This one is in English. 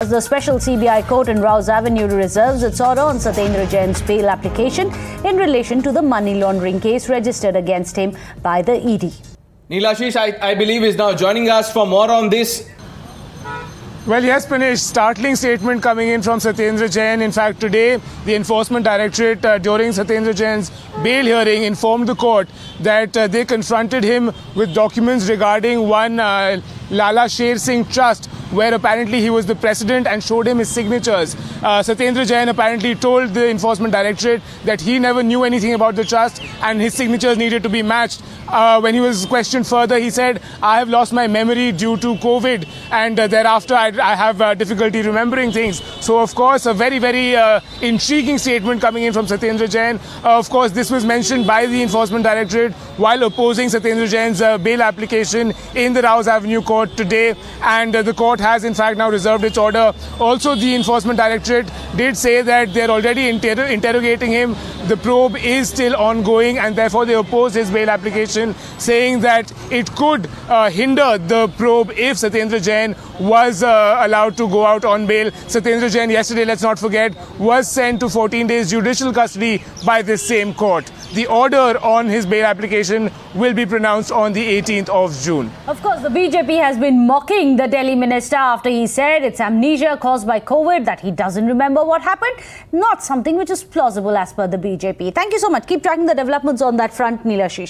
The special CBI court in Rouse Avenue reserves its order on Satyendar Jain's bail application in relation to the money laundering case registered against him by the ED. Neelashish, I, I believe, is now joining us for more on this. Well, yes, Panish, startling statement coming in from Satyendar Jain. In fact, today, the Enforcement Directorate, uh, during Satyendar Jain's bail hearing, informed the court that uh, they confronted him with documents regarding one uh, Lala Sher Singh Trust where apparently he was the president and showed him his signatures. Uh, Satyendar Jain apparently told the Enforcement Directorate that he never knew anything about the trust and his signatures needed to be matched. Uh, when he was questioned further, he said, I have lost my memory due to COVID and uh, thereafter I, I have uh, difficulty remembering things. So, of course, a very, very uh, intriguing statement coming in from Satyendar Jain. Uh, of course, this was mentioned by the Enforcement Directorate while opposing Satyendar Jain's uh, bail application in the Rouse Avenue court today. And the court has, in fact, now reserved its order. Also, the Enforcement Directorate did say that they're already inter interrogating him. The probe is still ongoing and therefore they opposed his bail application, saying that it could uh, hinder the probe if Satyendar Jain was uh, allowed to go out on bail. Satyendar Jain, yesterday, let's not forget, was sent to 14 days judicial custody by this same court. The order on his bail application will be pronounced on the 18th of June. Of course, the BJP has been mocking the Delhi minister after he said it's amnesia caused by COVID, that he doesn't remember what happened. Not something which is plausible as per the BJP. Thank you so much. Keep tracking the developments on that front, Neelashish.